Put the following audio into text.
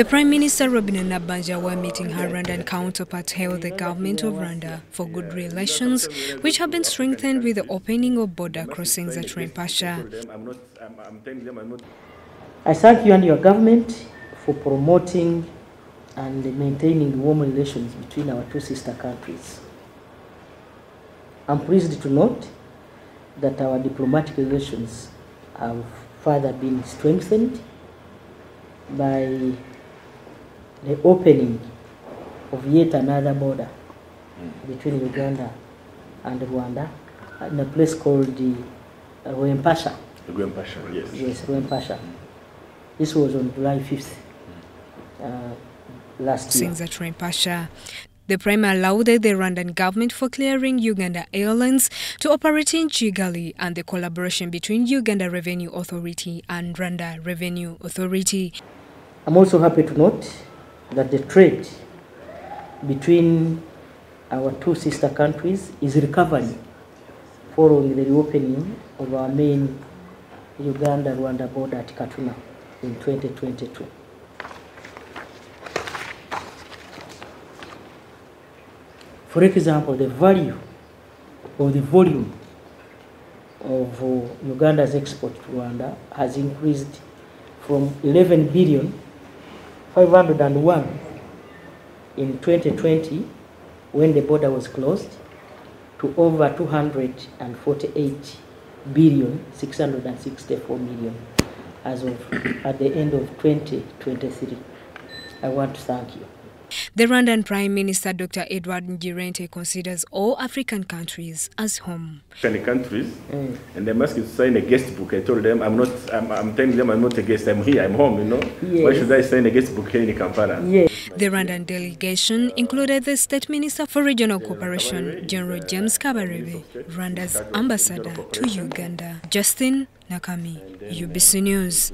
The Prime Minister Robin Nabanja while meeting her Rwandan counterpart, held the government of Rwanda for good relations, which have been strengthened with the opening of border crossings at Rempasha. I thank you and your government for promoting and maintaining warm relations between our two sister countries. I'm pleased to note that our diplomatic relations have further been strengthened by the opening of yet another border between Uganda and Rwanda in a place called the uh, Rwempasha. Rwempasha, yes. Yes, Rwempasha. This was on July 5th uh, last year. Since at Rwempasha. The Prime lauded the Rwandan government for clearing Uganda Airlines to operate in Kigali and the collaboration between Uganda Revenue Authority and Rwanda Revenue Authority. I'm also happy to note that the trade between our two sister countries is recovering following the reopening of our main Uganda-Rwanda border at Katuna in 2022. For example, the value or the volume of uh, Uganda's export to Rwanda has increased from 11 billion 501 in 2020 when the border was closed to over 248 billion 664 million as of at the end of 2023 i want to thank you The Rwandan Prime Minister Dr. Edouard Ngirente considers all African countries as home. African countries, and they must sign a guest book. I told them I'm not. I'm, I'm telling them I'm not a guest. I'm here. I'm home. You know. Why should I sign a guest book here in Kampala? yes The Rwandan delegation included the State Minister for Regional Cooperation, General James Kabarebe, Rwanda's ambassador to Uganda, Justin Nakami, UBC News.